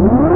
Thank